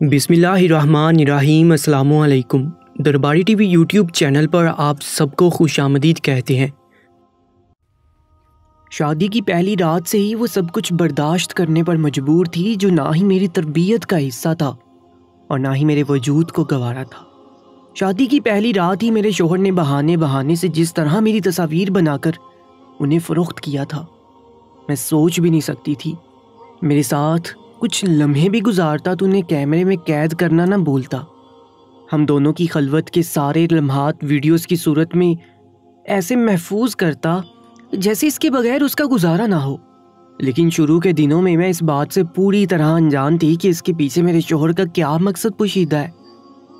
बिसमीम अल्लाम दरबारी TV YouTube channel पर आप सबको खुश आमदीद कहते हैं। शादी की पहली रात से ही वो सब कुछ बर्दाश्त करने पर मजबूर थी, जो ना ही मेरी तरबियत का हिस्सा था और ना ही मेरे वजूद को गवारा था। शादी की पहली रात ही मेरे शोहर ने बहाने बहाने से जिस तरह मेरी तस्वीर बनाकर उन्हें फ़रोख्त किया था, मैं सोच भी नहीं सकती थी। मेरे साथ कुछ लम्हे भी गुजारता तो उन्हें कैमरे में कैद करना ना भूलता हम दोनों की खलवत के सारे लम्हात वीडियोस की सूरत में ऐसे महफूज करता, जैसे इसके बगैर उसका गुजारा ना हो। लेकिन शुरू के दिनों में मैं इस बात से पूरी तरह अनजान थी कि इसके पीछे मेरे शोहर का क्या मकसद पोशीदा है।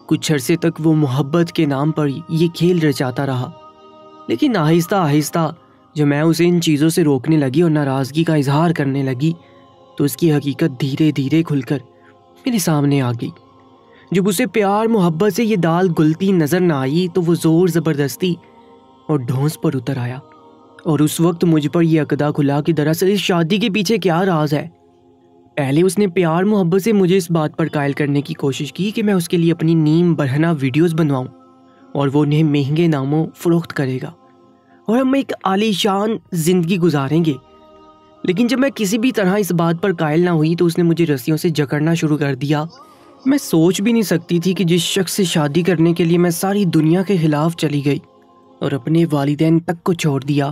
कुछ अरसे तक वो मोहब्बत के नाम पर ये खेल रचाता रहा। लेकिन आहिस्ता आहिस्ता जब मैं उसे इन चीज़ों से रोकने लगी और नाराज़गी का इजहार करने लगी तो उसकी हकीकत धीरे धीरे खुलकर मेरे सामने आ गई। जब उसे प्यार, मोहब्बत से ये दाल गुलती नज़र ना आई तो वो ज़ोर ज़बरदस्ती और ढोंस पर उतर आया। और उस वक्त मुझ पर यह अकदा खुला कि दरअसल इस शादी के पीछे क्या राज है। पहले उसने प्यार, मोहब्बत से मुझे इस बात पर कायल करने की कोशिश की कि मैं उसके लिए अपनी नीम बढ़ना वीडियोस बनवाऊं और वो उन्हें महँगे नामों फ़रोख्त करेगा। और हम एक आलीशान ज़िंदगी गुजारेंगे। लेकिन जब मैं किसी भी तरह इस बात पर कायल ना हुई तो उसने मुझे रस्सियों से जकड़ना शुरू कर दिया। मैं सोच भी नहीं सकती थी कि जिस शख्स से शादी करने के लिए मैं सारी दुनिया के खिलाफ चली गई और अपने वालिदैन तक को छोड़ दिया।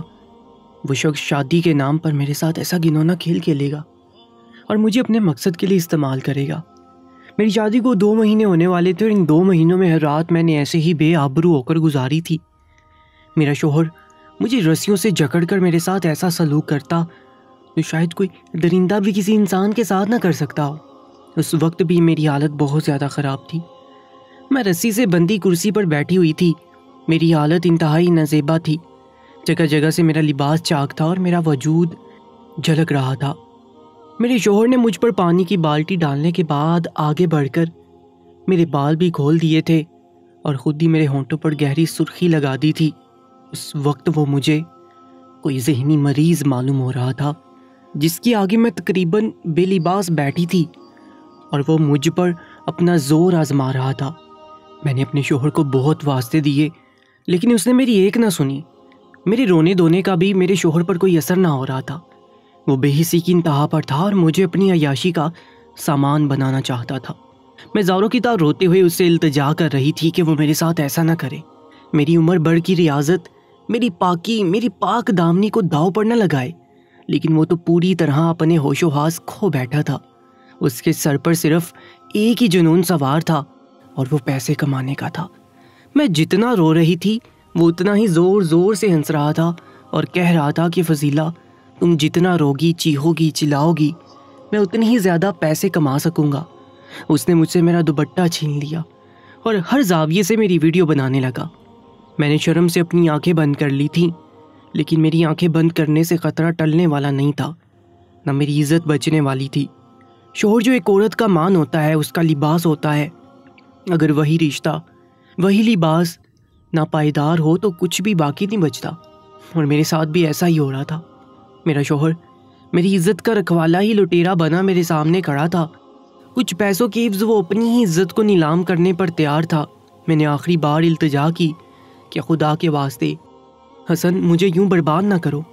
वो शख्स शादी के नाम पर मेरे साथ ऐसा गिनौना खेल खेलेगा और मुझे अपने मकसद के लिए इस्तेमाल करेगा। मेरी शादी को दो महीने होने वाले थे और इन दो महीनों में हर रात मैंने ऐसे ही बेआबरू होकर गुजारी थी। मेरा शोहर मुझे रस्सियों से जकड़ कर मेरे साथ ऐसा सलूक करता जो शायद कोई दरिंदा भी किसी इंसान के साथ ना कर सकता हो। उस वक्त भी मेरी हालत बहुत ज़्यादा ख़राब थी। मैं रस्सी से बंदी कुर्सी पर बैठी हुई थी। मेरी हालत इंतहाई नजेबा थी। जगह जगह से मेरा लिबास चाक था और मेरा वजूद झलक रहा था। मेरे शोहर ने मुझ पर पानी की बाल्टी डालने के बाद आगे बढ़कर मेरे बाल भी खोल दिए थे और ख़ुद ही मेरे होंठों पर गहरी सुर्खी लगा दी थी। उस वक्त वो मुझे कोई जहनी मरीज़ मालूम हो रहा था। जिसकी आगे मैं तकरीबन बेलिबास बैठी थी और वो मुझ पर अपना ज़ोर आजमा रहा था। मैंने अपने शोहर को बहुत वास्ते दिए, लेकिन उसने मेरी एक ना सुनी। मेरे रोने धोने का भी मेरे शोहर पर कोई असर ना हो रहा था। वो बेहिसी की इंतहा पर था और मुझे अपनी अयाशी का सामान बनाना चाहता था। मैं ज़ारों की तार रोते हुए उससे इल्तजा कर रही थी कि वो मेरे साथ ऐसा ना करे। मेरी उम्र बढ़ की रियाजत, मेरी पाकी, मेरी पाक दामनी को दाव पर न लगाए। लेकिन वो तो पूरी तरह अपने होशोहास खो बैठा था। उसके सर पर सिर्फ़ एक ही जुनून सवार था और वो पैसे कमाने का था। मैं जितना रो रही थी, वो उतना ही ज़ोर ज़ोर से हंस रहा था और कह रहा था कि, फजीला, तुम जितना रोगी चीहोगी, चिल्लाओगी, मैं उतनी ही ज़्यादा पैसे कमा सकूँगा। उसने मुझसे मेरा दुपट्टा छीन लिया और हर जाविये से मेरी वीडियो बनाने लगा। मैंने शर्म से अपनी आँखें बंद कर ली थीं। लेकिन मेरी आँखें बंद करने से ख़तरा टलने वाला नहीं था। न मेरी इज़्ज़त बचने वाली थी। शोहर जो एक औरत का मान होता है, उसका लिबास होता है। अगर वही रिश्ता, वही लिबास ना पायदार हो तो कुछ भी बाकी नहीं बचता। और मेरे साथ भी ऐसा ही हो रहा था। मेरा शोहर मेरी इज़्ज़त का रखवाला ही लुटेरा बना मेरे सामने खड़ा था। कुछ पैसों की वो अपनी ही इज़्ज़त को नीलाम करने पर तैयार था। मैंने आखिरी बार इल्तजा की कि खुदा के वास्ते हसन, मुझे यूँ बर्बाद ना करो।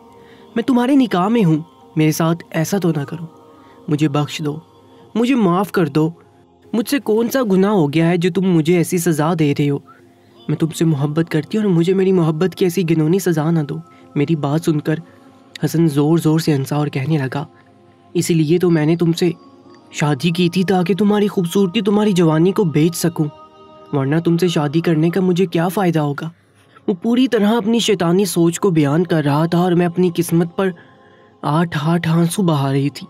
मैं तुम्हारे निकाह में हूँ। मेरे साथ ऐसा तो ना करो। मुझे बख्श दो। मुझे माफ़ कर दो। मुझसे कौन सा गुनाह हो गया है जो तुम मुझे ऐसी सज़ा दे रहे हो? मैं तुमसे मोहब्बत करती हूँ और मुझे मेरी मोहब्बत की ऐसी गिनौनी सज़ा ना दो। मेरी बात सुनकर हसन ज़ोर ज़ोर से हंसा और कहने लगा, इसीलिए तो मैंने तुमसे शादी की थी ताकि तुम्हारी खूबसूरती, तुम्हारी जवानी को बेच सकूँ। वरना तुमसे शादी करने का मुझे क्या फ़ायदा होगा? वो पूरी तरह अपनी शैतानी सोच को बयान कर रहा था और मैं अपनी किस्मत पर आठ आठ आँसू बहा रही थी।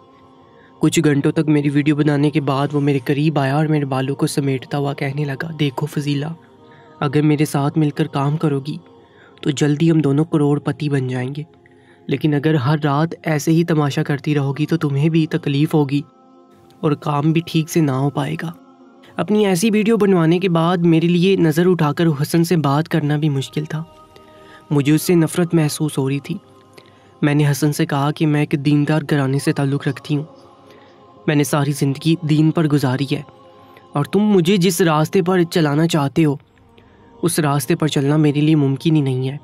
कुछ घंटों तक मेरी वीडियो बनाने के बाद वो मेरे करीब आया और मेरे बालों को समेटता हुआ कहने लगा, देखो फजीला, अगर मेरे साथ मिलकर काम करोगी तो जल्दी हम दोनों करोड़पति बन जाएँगे। लेकिन अगर हर रात ऐसे ही तमाशा करती रहोगी तो तुम्हें भी तकलीफ़ होगी और काम भी ठीक से ना हो पाएगा। अपनी ऐसी वीडियो बनवाने के बाद मेरे लिए नज़र उठाकर हसन से बात करना भी मुश्किल था। मुझे उससे नफ़रत महसूस हो रही थी। मैंने हसन से कहा कि मैं एक दीनदार घराने से ताल्लुक़ रखती हूँ। मैंने सारी ज़िंदगी दीन पर गुजारी है और तुम मुझे जिस रास्ते पर चलाना चाहते हो, उस रास्ते पर चलना मेरे लिए मुमकिन ही नहीं है।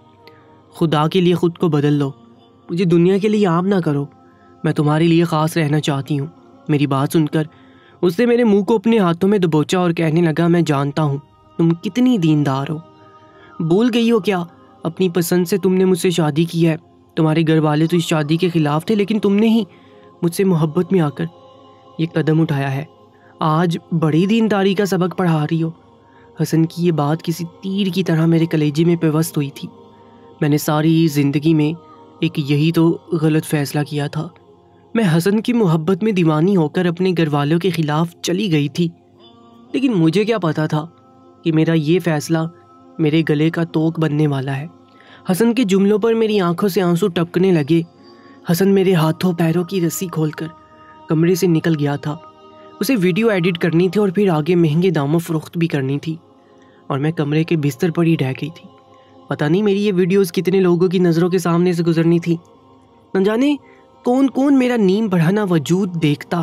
खुदा के लिए ख़ुद को बदल लो। मुझे दुनिया के लिए आप ना करो। मैं तुम्हारे लिए ख़ास रहना चाहती हूँ। मेरी बात सुनकर उसने मेरे मुँह को अपने हाथों में दबोचा और कहने लगा, मैं जानता हूँ, तुम कितनी दीनदार हो। भूल गई हो क्या? अपनी पसंद से तुमने मुझसे शादी की है। तुम्हारे घर वाले तो इस शादी के ख़िलाफ़ थे, लेकिन तुमने ही मुझसे मोहब्बत में आकर ये कदम उठाया है। आज बड़ी दीनदारी का सबक पढ़ा रही हो। हसन की ये बात किसी तीर की तरह मेरे कलेजे में पेवस्त हुई थी। मैंने सारी ज़िंदगी में एक यही तो गलत फ़ैसला किया था। मैं हसन की मोहब्बत में दीवानी होकर अपने घर वालों के ख़िलाफ़ चली गई थी। लेकिन मुझे क्या पता था कि मेरा ये फ़ैसला मेरे गले का तोक बनने वाला है। हसन के जुमलों पर मेरी आँखों से आँसू टपकने लगे। हसन मेरे हाथों पैरों की रस्सी खोलकर कमरे से निकल गया था। उसे वीडियो एडिट करनी थी और फिर आगे महँगे दामों फ़रोख्त भी करनी थी। और मैं कमरे के बिस्तर पर ही रह गई थी। पता नहीं मेरी ये वीडियोस कितने लोगों की नज़रों के सामने से गुजरनी थी। न जाने कौन कौन मेरा नीम बढ़ाना वजूद देखता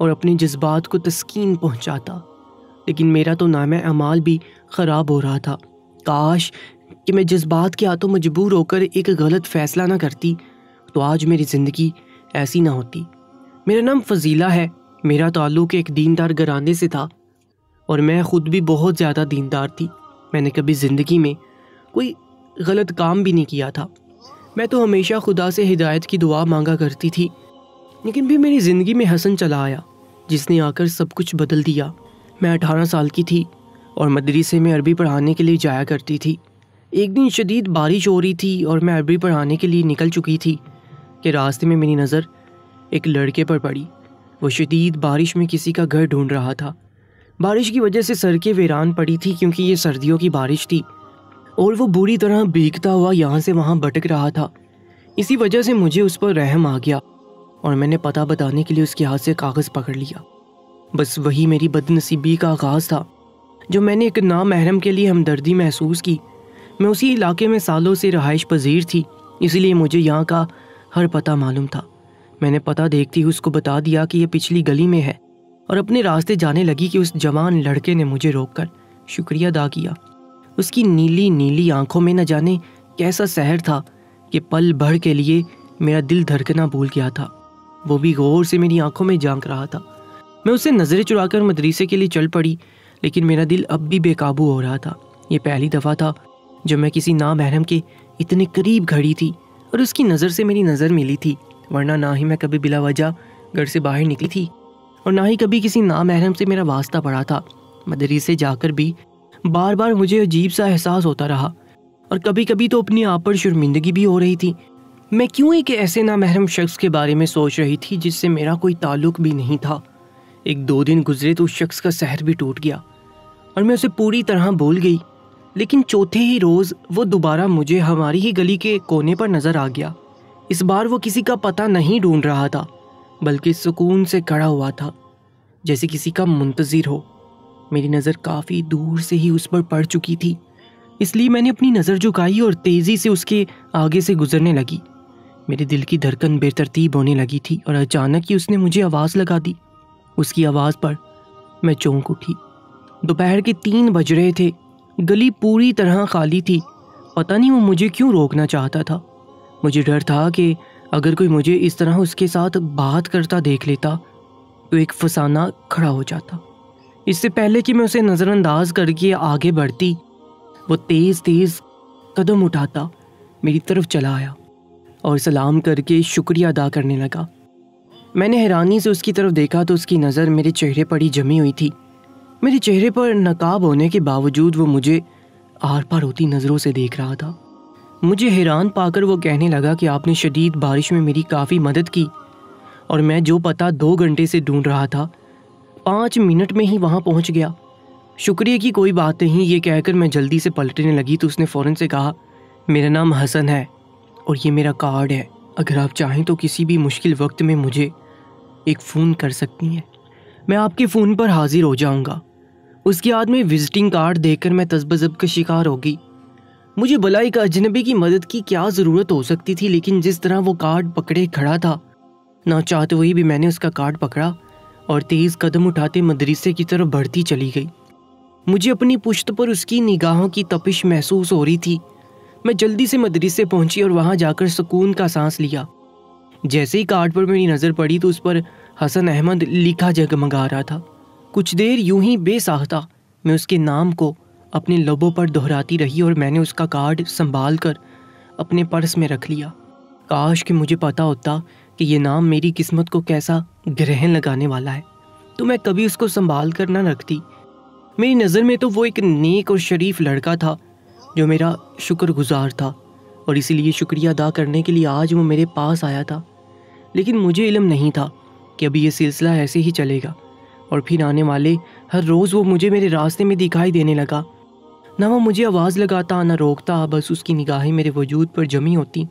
और अपने जज्बात को तस्कीन पहुंचाता। लेकिन मेरा तो नाम अमाल भी ख़राब हो रहा था। काश कि मैं जज्बात के हाथों मजबूर होकर एक गलत फ़ैसला ना करती तो आज मेरी ज़िंदगी ऐसी ना होती। मेरा नाम फजीला है। मेरा ताल्लुक एक दीनदार घराने से था और मैं ख़ुद भी बहुत ज़्यादा दीनदार थी। मैंने कभी ज़िंदगी में कोई गलत काम भी नहीं किया था। मैं तो हमेशा खुदा से हिदायत की दुआ मांगा करती थी, लेकिन भी मेरी ज़िंदगी में हसन चला आया, जिसने आकर सब कुछ बदल दिया। मैं अठारह साल की थी और मदरसे में अरबी पढ़ाने के लिए जाया करती थी। एक दिन शदीद बारिश हो रही थी और मैं अरबी पढ़ाने के लिए निकल चुकी थी कि रास्ते में मेरी नज़र एक लड़के पर पड़ी। वो शदीद बारिश में किसी का घर ढूंढ रहा था। बारिश की वजह से सड़कें वीरान पड़ी थी क्योंकि ये सर्दियों की बारिश थी। और वो बुरी तरह भीगता हुआ यहाँ से वहाँ भटक रहा था। इसी वजह से मुझे उस पर रहम आ गया और मैंने पता बताने के लिए उसके हाथ से कागज़ पकड़ लिया। बस वही मेरी बदनसीबी का आगाज़ था, जो मैंने एक नामहरम के लिए हमदर्दी महसूस की। मैं उसी इलाके में सालों से रहाइश पजीर थी, इसलिए मुझे यहाँ का हर पता मालूम था। मैंने पता देखती हुई उसको बता दिया कि यह पिछली गली में है और अपने रास्ते जाने लगी कि उस जवान लड़के ने मुझे रोककर शुक्रिया अदा किया। उसकी नीली नीली आँखों में न जाने कैसा सहर था कि पल भर के लिए मेरा दिल धड़कना भूल गया था। वो भी गौर से मेरी आँखों में झाँक रहा था। मैं उसे नज़रें चुराकर मदरसे के लिए चल पड़ी, लेकिन मेरा दिल अब भी बेकाबू हो रहा था। ये पहली दफ़ा था जब मैं किसी नामहरम के इतने करीब खड़ी थी और उसकी नज़र से मेरी नज़र मिली थी, वरना ना ही मैं कभी बिला वजह घर से बाहर निकली थी और ना ही कभी किसी नामहरम से मेरा वास्ता पड़ा था। मदरसे जाकर भी बार बार मुझे अजीब सा एहसास होता रहा और कभी कभी तो अपने आप पर शर्मिंदगी भी हो रही थी। मैं क्यों एक ऐसे नामहरम शख्स के बारे में सोच रही थी जिससे मेरा कोई ताल्लुक भी नहीं था? एक दो दिन गुजरे तो उस शख्स का सहर भी टूट गया और मैं उसे पूरी तरह भूल गई। लेकिन चौथे ही रोज़ वो दोबारा मुझे हमारी ही गली के कोने पर नज़र आ गया। इस बार वो किसी का पता नहीं ढूंढ रहा था, बल्कि सुकून से खड़ा हुआ था, जैसे किसी का मुंतज़िर हो। मेरी नज़र काफ़ी दूर से ही उस पर पड़ चुकी थी। इसलिए मैंने अपनी नज़र झुकाई और तेज़ी से उसके आगे से गुजरने लगी। मेरे दिल की धड़कन बेतरतीब होने लगी थी और अचानक ही उसने मुझे आवाज़ लगा दी। उसकी आवाज़ पर मैं चौंक उठी। दोपहर के तीन बज रहे थे। गली पूरी तरह खाली थी। पता नहीं वो मुझे क्यों रोकना चाहता था। मुझे डर था कि अगर कोई मुझे इस तरह उसके साथ बात करता, देख लेता तो एक फसाना खड़ा हो जाता। इससे पहले कि मैं उसे नज़रअंदाज करके आगे बढ़ती, वो तेज़ तेज़ कदम उठाता, मेरी तरफ़ चला आया और सलाम करके शुक्रिया अदा करने लगा। मैंने हैरानी से उसकी तरफ़ देखा तो उसकी नज़र मेरे चेहरे पर ही जमी हुई थी। मेरे चेहरे पर नकाब होने के बावजूद वो मुझे आर पार होती नज़रों से देख रहा था। मुझे हैरान पाकर वो कहने लगा कि आपने शदीद बारिश में मेरी काफ़ी मदद की और मैं जो पता दो घंटे से ढूंढ रहा था पाँच मिनट में ही वहाँ पहुँच गया। शुक्रिया की कोई बात नहीं, ये कहकर मैं जल्दी से पलटने लगी तो उसने फ़ौरन से कहा, मेरा नाम हसन है और ये मेरा कार्ड है। अगर आप चाहें तो किसी भी मुश्किल वक्त में मुझे एक फ़ोन कर सकती हैं। मैं आपके फ़ोन पर हाजिर हो जाऊँगा। उसके बाद में विजिटिंग कार्ड देखकर मैं तजबजब का शिकार होगी मुझे भलाई का अजनबी की मदद की क्या ज़रूरत हो सकती थी, लेकिन जिस तरह वो कार्ड पकड़े खड़ा था, ना चाहते हुए भी मैंने उसका कार्ड पकड़ा और तेज़ कदम उठाते मदरसे की तरफ़ बढ़ती चली गई। मुझे अपनी पुश्त पर उसकी निगाहों की तपिश महसूस हो रही थी। मैं जल्दी से मदरसे पहुँची और वहाँ जाकर सुकून का सांस लिया। जैसे ही कार्ड पर मेरी नज़र पड़ी तो उस पर हसन अहमद लिखा जगमगा रहा था। कुछ देर यूँ ही बेसाख्ता मैं उसके नाम को अपने लबों पर दोहराती रही और मैंने उसका कार्ड संभाल कर अपने पर्स में रख लिया। काश कि मुझे पता होता कि ये नाम मेरी किस्मत को कैसा ग्रहण लगाने वाला है। तो मैं कभी उसको संभाल कर ना रखती। मेरी नज़र में तो वो एक नेक और शरीफ लड़का था, जो मेरा शुक्रगुजार था, और इसीलिए शुक्रिया अदा करने के लिए आज वो मेरे पास आया था। लेकिन मुझे इलम नहीं था कि अभी ये सिलसिला ऐसे ही चलेगा, और फिर आने वाले हर रोज़ वो मुझे मेरे रास्ते में दिखाई देने लगा। ना वो मुझे आवाज़ लगाता, ना रोकता, बस उसकी निगाहें मेरे वजूद पर जमी होती।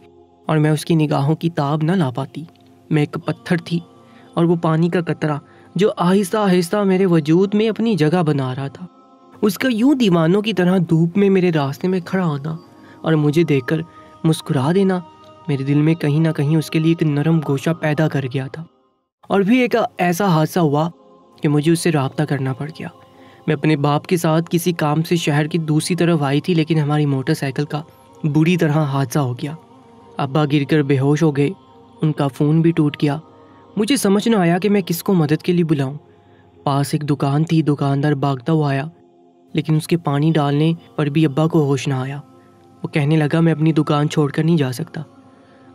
और मैं उसकी निगाहों की ताब ना ला पाती। मैं एक पत्थर थी और वो पानी का कतरा जो आहिस्ता आहिस्ता मेरे वजूद में अपनी जगह बना रहा था। उसका यूँ दीवानों की तरह धूप में मेरे रास्ते में खड़ा होना और मुझे देखकर मुस्कुरा देना मेरे दिल में कहीं ना कहीं उसके लिए एक नरम गोशा पैदा कर गया था। और भी एक ऐसा हादसा हुआ कि मुझे उससे रबता करना पड़ गया। मैं अपने बाप के साथ किसी काम से शहर की दूसरी तरफ़ आई थी, लेकिन हमारी मोटरसाइकिल का बुरी तरह हादसा हो गया। अब्बा गिरकर बेहोश हो गए। उनका फ़ोन भी टूट गया। मुझे समझ न आया कि मैं किसको मदद के लिए बुलाऊं। पास एक दुकान थी, दुकानदार भागता हुआ आया। लेकिन उसके पानी डालने पर भी अब्बा को होश ना आया। वो कहने लगा, मैं अपनी दुकान छोड़कर नहीं जा सकता।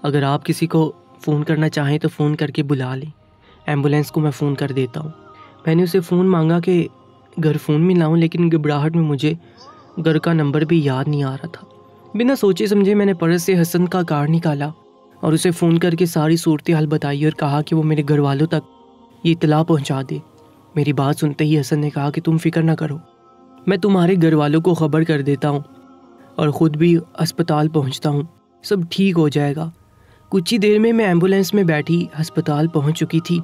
अगर आप किसी को फ़ोन करना चाहें तो फ़ोन करके बुला लें। एंबुलेंस को मैं फ़ोन कर देता हूँ। मैंने उसे फ़ोन मांगा कि, घर फ़ोन में लेकिन घबराहट में मुझे घर का नंबर भी याद नहीं आ रहा था। बिना सोचे समझे मैंने पर्स से हसन का कार्ड निकाला और उसे फ़ोन करके सारी सूरत हाल बताई और कहा कि वो मेरे घर वालों तक ये इतला पहुँचा दे। मेरी बात सुनते ही हसन ने कहा कि तुम फ़िक्र ना करो। मैं तुम्हारे घर वालों को ख़बर कर देता हूँ और ख़ुद भी अस्पताल पहुँचता हूँ। सब ठीक हो जाएगा। कुछ ही देर में मैं एंबुलेंस में बैठी अस्पताल पहुँच चुकी थी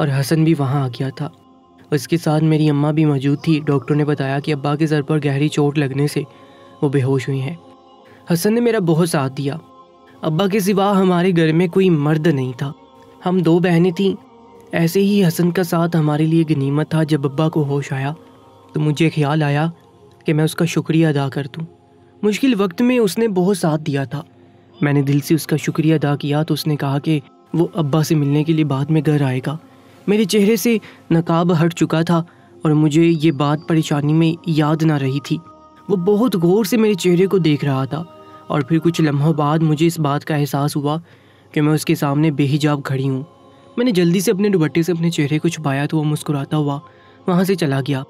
और हसन भी वहाँ आ गया था। उसके साथ मेरी अम्मा भी मौजूद थी। डॉक्टर ने बताया कि अब्बा के सर पर गहरी चोट लगने से वो बेहोश हुई हैं। हसन ने मेरा बहुत साथ दिया। अब्बा के सिवा हमारे घर में कोई मर्द नहीं था। हम दो बहनें थीं। ऐसे ही हसन का साथ हमारे लिए गनीमत था। जब अब्बा को होश आया तो मुझे ख्याल आया कि मैं उसका शुक्रिया अदा कर दूँ। मुश्किल वक्त में उसने बहुत साथ दिया था। मैंने दिल से उसका शुक्रिया अदा किया तो उसने कहा कि वो अब्बा से मिलने के लिए बाद में घर आएगा। मेरे चेहरे से नकाब हट चुका था और मुझे ये बात परेशानी में याद ना रही थी। वो बहुत गौर से मेरे चेहरे को देख रहा था। और फिर कुछ लम्हों बाद मुझे इस बात का एहसास हुआ कि मैं उसके सामने बेहिजाब खड़ी हूँ। मैंने जल्दी से अपने दुबट्टे से अपने चेहरे को छुपाया तो वो मुस्कुराता हुआ वहाँ से चला गया।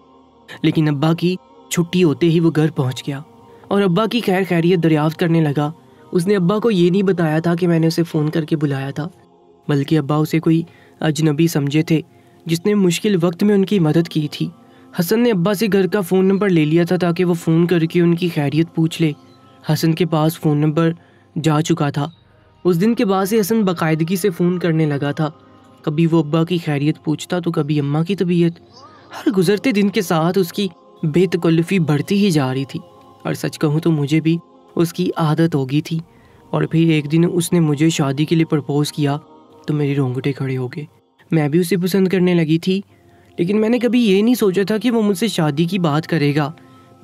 लेकिन अब्बा की छुट्टी होते ही वो घर पहुँच गया और अब्बा की खैर खैरियत दरियाफ्त करने लगा। उसने अब्बा को ये नहीं बताया था कि मैंने उसे फ़ोन करके बुलाया था, बल्कि अब्बा उसे कोई अजनबी समझे थे, जिसने मुश्किल वक्त में उनकी मदद की थी। हसन ने अब्बा से घर का फ़ोन नंबर ले लिया था ताकि वो फ़ोन करके उनकी खैरियत पूछ ले। हसन के पास फ़ोन नंबर जा चुका था। उस दिन के बाद से हसन बाकायदगी से फ़ोन करने लगा था। कभी वो अब्बा की खैरियत पूछता तो कभी अम्मा की तबीयत। हर गुजरते दिन के साथ उसकी बेतकल्फ़ी बढ़ती ही जा रही थी। और सच कहूँ तो मुझे भी उसकी आदत हो गई थी। और फिर एक दिन उसने मुझे शादी के लिए प्रपोज़ किया तो मेरे रोंगटे खड़े हो गए। मैं भी उसे पसंद करने लगी थी। लेकिन मैंने कभी ये नहीं सोचा था कि वो मुझसे शादी की बात करेगा।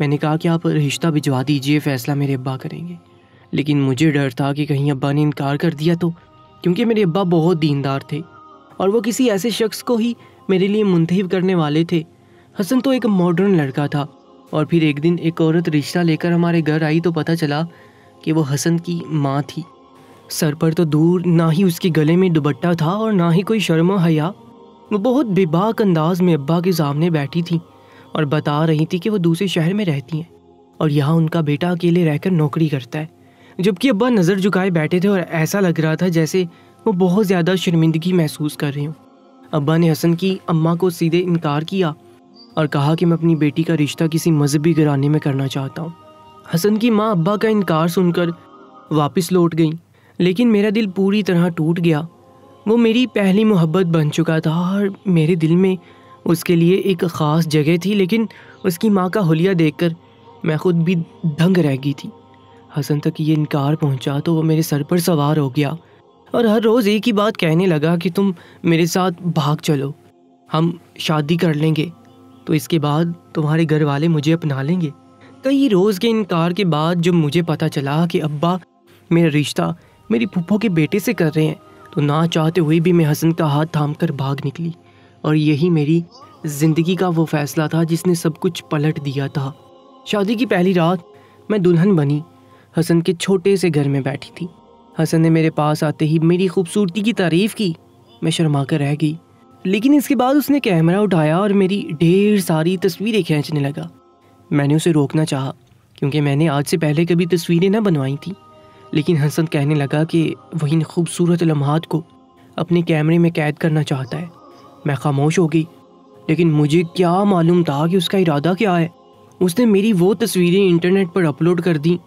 मैंने कहा कि आप रिश्ता भिजवा दीजिए, फ़ैसला मेरे अब्बा करेंगे। लेकिन मुझे डर था कि कहीं अब्बा ने इनकार कर दिया तो क्योंकि मेरे अब्बा बहुत दीनदार थे और वो किसी ऐसे शख्स को ही मेरे लिए मुंतब करने वाले थे। हसन तो एक मॉडर्न लड़का था और फिर एक दिन एक औरत रिश्ता लेकर हमारे घर आई तो पता चला कि वो हसन की माँ थी। सर पर तो दूर ना ही उसके गले में दुबट्टा था और ना ही कोई शर्मा हया। वो बहुत बेबाक अंदाज में अब्बा के सामने बैठी थी। और बता रही थी कि वो दूसरे शहर में रहती हैं और यहाँ उनका बेटा अकेले रहकर नौकरी करता है। जबकि अब्बा नज़र झुकाए बैठे थे और ऐसा लग रहा था जैसे वो बहुत ज़्यादा शर्मिंदगी महसूस कर रही हूँ। अब्बा ने हसन की अम्मा को सीधे इनकार किया और कहा कि मैं अपनी बेटी का रिश्ता किसी मजहबी घराने में करना चाहता हूँ। हसन की माँ अब्बा का इनकार सुनकर वापस लौट गई, लेकिन मेरा दिल पूरी तरह टूट गया। वो मेरी पहली मोहब्बत बन चुका था और मेरे दिल में उसके लिए एक ख़ास जगह थी, लेकिन उसकी माँ का हुलिया देखकर मैं खुद भी दंग रह गई थी। हसन तक ये इनकार पहुँचा तो वो मेरे सर पर सवार हो गया और हर रोज़ एक ही बात कहने लगा कि तुम मेरे साथ भाग चलो, हम शादी कर लेंगे तो इसके बाद तुम्हारे घर वाले मुझे अपना लेंगे। कई रोज़ के इनकार के बाद जब मुझे पता चला कि अब्बा मेरा रिश्ता मेरी फूफो के बेटे से कर रहे हैं तो ना चाहते हुए भी मैं हसन का हाथ थाम कर भाग निकली। और यही मेरी ज़िंदगी का वो फैसला था जिसने सब कुछ पलट दिया था। शादी की पहली रात मैं दुल्हन बनी, हसन के छोटे से घर में बैठी थी। हसन ने मेरे पास आते ही मेरी खूबसूरती की तारीफ़ की, मैं शर्मा कर रह गई। लेकिन इसके बाद उसने कैमरा उठाया और मेरी ढेर सारी तस्वीरें खींचने लगा। मैंने उसे रोकना चाहा, क्योंकि मैंने आज से पहले कभी तस्वीरें न बनवाई थी। लेकिन हसन कहने लगा कि वही खूबसूरत लम्हात को अपने कैमरे में कैद करना चाहता है। मैं खामोश हो गई। लेकिन मुझे क्या मालूम था कि उसका इरादा क्या है। उसने मेरी वो तस्वीरें इंटरनेट पर अपलोड कर दी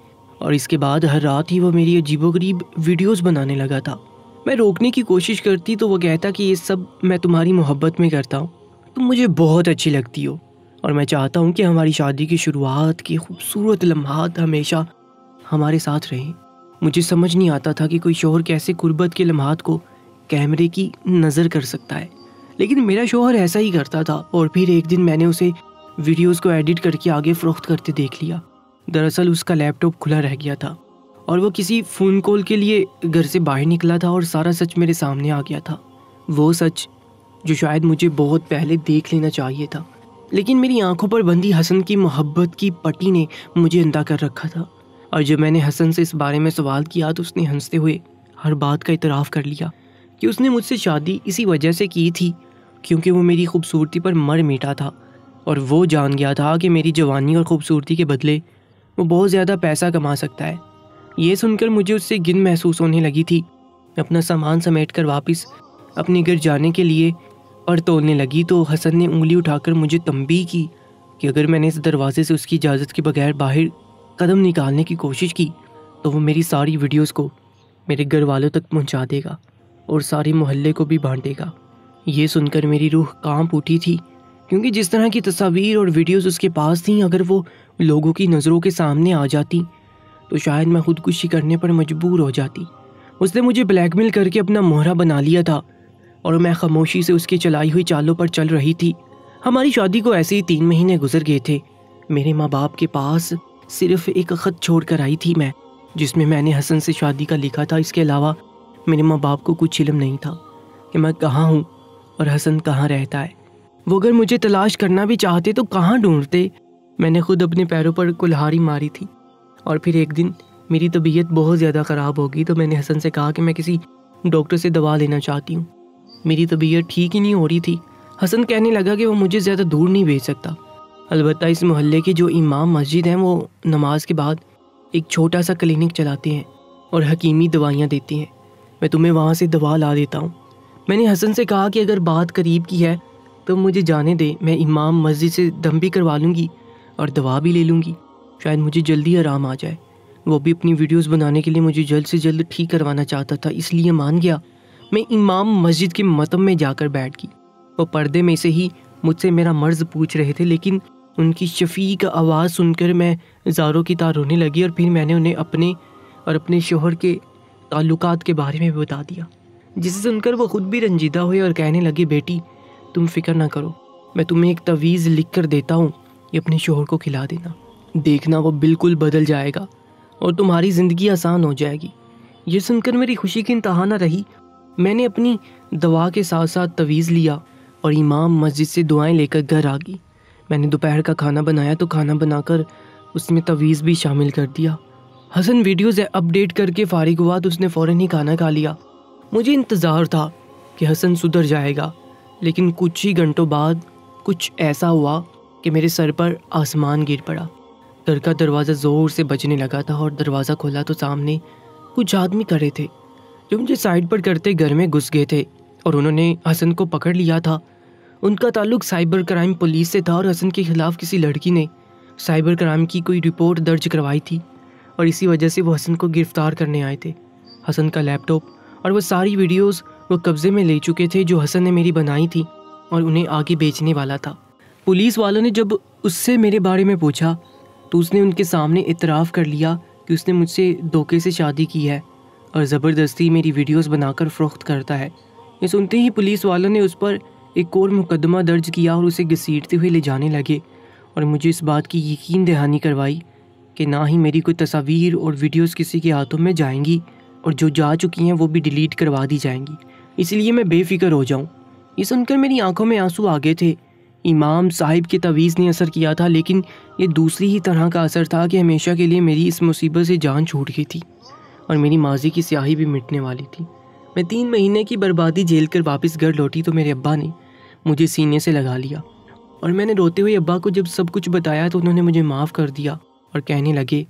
और इसके बाद हर रात ही वो मेरी अजीबोगरीब वीडियोस बनाने लगा था। मैं रोकने की कोशिश करती तो वो कहता कि ये सब मैं तुम्हारी मोहब्बत में करता हूँ। तुम मुझे बहुत अच्छी लगती हो और मैं चाहता हूँ कि हमारी शादी की शुरुआत की खूबसूरत लम्हात हमेशा हमारे साथ रहें। मुझे समझ नहीं आता था कि कोई शोहर कैसे गुर्बत के लम्हात को कैमरे की नज़र कर सकता है। लेकिन मेरा शोहर ऐसा ही करता था और फिर एक दिन मैंने उसे वीडियोस को एडिट करके आगे फ़रोख्त करते देख लिया। दरअसल उसका लैपटॉप खुला रह गया था और वो किसी फ़ोन कॉल के लिए घर से बाहर निकला था और सारा सच मेरे सामने आ गया था। वो सच जो शायद मुझे बहुत पहले देख लेना चाहिए था। लेकिन मेरी आँखों पर बंधी हसन की मोहब्बत की पट्टी ने मुझे अंधा कर रखा था। और जब मैंने हसन से इस बारे में सवाल किया तो उसने हँसते हुए हर बात का इतराफ़ कर लिया कि उसने मुझसे शादी इसी वजह से की थी। क्योंकि वो मेरी खूबसूरती पर मर मीटा था और वो जान गया था कि मेरी जवानी और ख़ूबसूरती के बदले वो बहुत ज़्यादा पैसा कमा सकता है। ये सुनकर मुझे उससे गिन महसूस होने लगी थी। अपना सामान समेट कर वापस अपने घर जाने के लिए और तोड़ने लगी तो हसन ने उंगली उठाकर मुझे तंबी की कि अगर मैंने इस दरवाजे से उसकी इजाज़त के बगैर बाहर कदम निकालने की कोशिश की तो वो मेरी सारी वीडियोस को मेरे घर वालों तक पहुँचा देगा और सारे मोहल्ले को भी बांटेगा। ये सुनकर मेरी रूह काँप उठी थी, क्योंकि जिस तरह की तस्वीर और वीडियोस उसके पास थीं, अगर वो लोगों की नज़रों के सामने आ जाती तो शायद मैं खुदकुशी करने पर मजबूर हो जाती। उसने मुझे ब्लैकमेल करके अपना मोहरा बना लिया था, और मैं खामोशी से उसकी चलाई हुई चालों पर चल रही थी। हमारी शादी को ऐसे ही तीन महीने गुजर गए थे। मेरे माँ बाप के पास सिर्फ़ एक ख़त छोड़ कर आई थी मैं, जिसमें मैंने हसन से शादी का लिखा था। इसके अलावा मेरे माँ बाप को कुछ इलम नहीं था कि मैं कहाँ हूँ। और हसन कहाँ रहता है? वो अगर मुझे तलाश करना भी चाहते तो कहाँ ढूंढते? मैंने खुद अपने पैरों पर कुल्हाड़ी मारी थी। और फिर एक दिन मेरी तबीयत बहुत ज़्यादा ख़राब होगी तो मैंने हसन से कहा कि मैं किसी डॉक्टर से दवा लेना चाहती हूँ। मेरी तबीयत ठीक ही नहीं हो रही थी। हसन कहने लगा कि वो मुझे ज़्यादा दूर नहीं भेज सकता। अलबत्त इस मोहल्ले के जो इमाम मस्जिद हैं, वो नमाज़ के बाद एक छोटा सा क्लिनिक चलाते हैं और हकीमी दवाइयाँ देती हैं। मैं तुम्हें वहाँ से दवा ला देता हूँ। मैंने हसन से कहा कि अगर बात करीब की है तो मुझे जाने दे। मैं इमाम मस्जिद से दम भी करवा लूँगी और दवा भी ले लूँगी। शायद मुझे जल्दी आराम आ जाए। वो भी अपनी वीडियोस बनाने के लिए मुझे जल्द से जल्द ठीक करवाना चाहता था, इसलिए मान गया। मैं इमाम मस्जिद के मतम में जाकर बैठ गई वो पर्दे में से ही मुझसे मेरा मर्ज़ पूछ रहे थे, लेकिन उनकी शफी का आवाज़ सुनकर मैं ज़ारों की तार रोने लगी और फिर मैंने उन्हें अपने और अपने शोहर के ताल्लुकात के बारे में भी बता दिया। जिसे सुनकर वो ख़ुद भी रंजीदा हुए और कहने लगे, बेटी, तुम फ़िक्र ना करो। मैं तुम्हें एक तवीज़ लिख कर देता हूँ। ये अपने शोहर को खिला देना। देखना वो बिल्कुल बदल जाएगा और तुम्हारी ज़िंदगी आसान हो जाएगी। ये सुनकर मेरी खुशी की इंतहा ना रही। मैंने अपनी दवा के साथ साथ तवीज़ लिया और इमाम मस्जिद से दुआएँ लेकर घर आ गई। मैंने दोपहर का खाना बनाया तो खाना बनाकर उसमें तवीज़ भी शामिल कर दिया। हसन वीडियोज़ अपडेट करके फारिग हुआ तो उसने फ़ौरन ही खाना खा लिया। मुझे इंतज़ार था कि हसन सुधर जाएगा, लेकिन कुछ ही घंटों बाद कुछ ऐसा हुआ कि मेरे सर पर आसमान गिर पड़ा। घर का दरवाज़ा ज़ोर से बजने लगा था और दरवाज़ा खोला तो सामने कुछ आदमी खड़े थे, जो मुझे साइड पर करते घर में घुस गए थे और उन्होंने हसन को पकड़ लिया था। उनका ताल्लुक साइबर क्राइम पुलिस से था और हसन के खिलाफ किसी लड़की ने साइबर क्राइम की कोई रिपोर्ट दर्ज करवाई थी और इसी वजह से वो हसन को गिरफ़्तार करने आए थे। हसन का लैपटॉप और वो सारी वीडियोस वो कब्ज़े में ले चुके थे जो हसन ने मेरी बनाई थी और उन्हें आगे बेचने वाला था। पुलिस वालों ने जब उससे मेरे बारे में पूछा तो उसने उनके सामने इतराफ़ कर लिया कि उसने मुझसे धोखे से शादी की है और ज़बरदस्ती मेरी वीडियोस बनाकर फ़रोख्त करता है। ये सुनते ही पुलिस वालों ने उस पर एक और मुकदमा दर्ज किया और उसे घसीटते हुए ले जाने लगे और मुझे इस बात की यकीन दहानी करवाई कि ना ही मेरी कोई तस्वीर और वीडियोस किसी के हाथों में जाएँगी। और जो जा चुकी हैं, वो भी डिलीट करवा दी जाएँगी। इसलिए मैं बेफिक्र हो जाऊँ। ये सुनकर मेरी आँखों में आँसू आ गए थे। इमाम साहिब के तवीज़ ने असर किया था, लेकिन ये दूसरी ही तरह का असर था कि हमेशा के लिए मेरी इस मुसीबत से जान छूट गई थी और मेरी माजी की स्याही भी मिटने वाली थी। मैं तीन महीने की बर्बादी झेल कर वापस घर लौटी तो मेरे अब्बा ने मुझे सीने से लगा लिया और मैंने रोते हुए अब्बा को जब सब कुछ बताया तो उन्होंने मुझे माफ़ कर दिया और कहने लगे,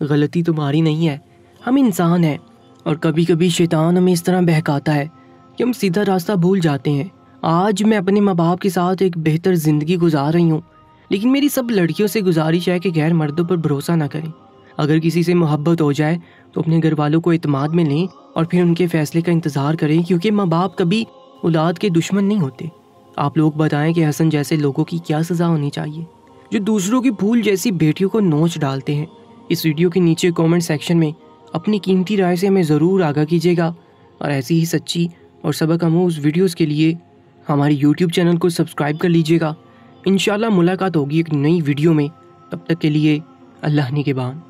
गलती तुम्हारी नहीं है, हम इंसान हैं और कभी कभी शैतान हमें इस तरह बहकाता है कि हम सीधा रास्ता भूल जाते हैं। आज मैं अपने माँ बाप के साथ एक बेहतर ज़िंदगी गुजार रही हूँ, लेकिन मेरी सब लड़कियों से गुजारिश है कि गैर मर्दों पर भरोसा ना करें। अगर किसी से मोहब्बत हो जाए तो अपने घर वालों को अतमाद में लें और फिर उनके फैसले का इंतज़ार करें, क्योंकि माँ बाप कभी औलाद के दुश्मन नहीं होते। आप लोग बताएँ कि हसन जैसे लोगों की क्या सज़ा होनी चाहिए, जो दूसरों की भूल जैसी बेटियों को नोच डालते हैं। इस वीडियो के नीचे कमेंट सेक्शन में अपनी कीमती राय से हमें ज़रूर आगा कीजिएगा। और ऐसी ही सच्ची और सबक आमोज वीडियोज़ के लिए हमारे यूट्यूब चैनल को सब्सक्राइब कर लीजिएगा। इन मुलाकात होगी एक नई वीडियो में। तब तक के लिए अल्लाह ने के बाद